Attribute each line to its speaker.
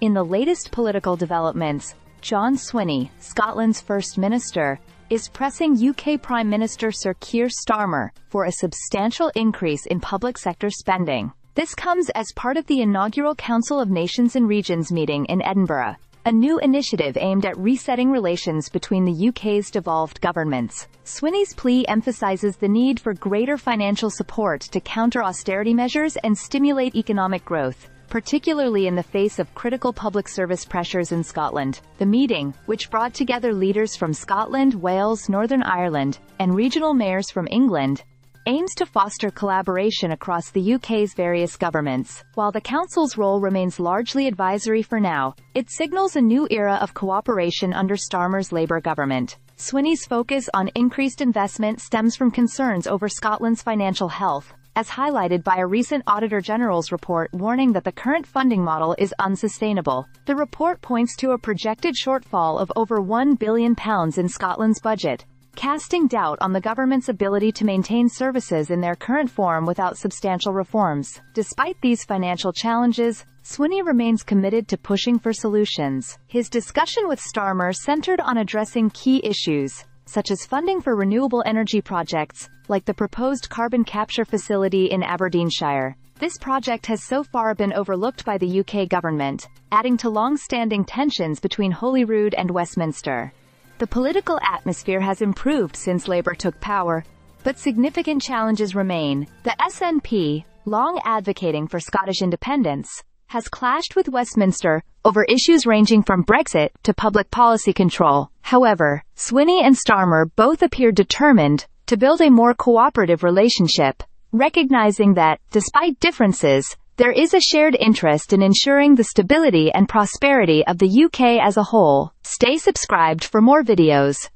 Speaker 1: In the latest political developments, John Swinney, Scotland's First Minister, is pressing UK Prime Minister Sir Keir Starmer for a substantial increase in public sector spending. This comes as part of the inaugural Council of Nations and Regions meeting in Edinburgh, a new initiative aimed at resetting relations between the UK's devolved governments. Swinney's plea emphasizes the need for greater financial support to counter austerity measures and stimulate economic growth, particularly in the face of critical public service pressures in Scotland. The meeting, which brought together leaders from Scotland, Wales, Northern Ireland, and regional mayors from England, aims to foster collaboration across the UK's various governments. While the Council's role remains largely advisory for now, it signals a new era of cooperation under Starmer's Labour government. Swinney's focus on increased investment stems from concerns over Scotland's financial health, as highlighted by a recent Auditor General's report warning that the current funding model is unsustainable. The report points to a projected shortfall of over £1 billion in Scotland's budget, casting doubt on the government's ability to maintain services in their current form without substantial reforms. Despite these financial challenges, Swinney remains committed to pushing for solutions. His discussion with Starmer centered on addressing key issues, such as funding for renewable energy projects, like the proposed carbon capture facility in Aberdeenshire. This project has so far been overlooked by the UK government, adding to long-standing tensions between Holyrood and Westminster. The political atmosphere has improved since Labour took power, but significant challenges remain. The SNP, long advocating for Scottish independence, has clashed with Westminster over issues ranging from Brexit to public policy control. However, Swinney and Starmer both appear determined to build a more cooperative relationship, recognizing that, despite differences, there is a shared interest in ensuring the stability and prosperity of the UK as a whole. Stay subscribed for more videos.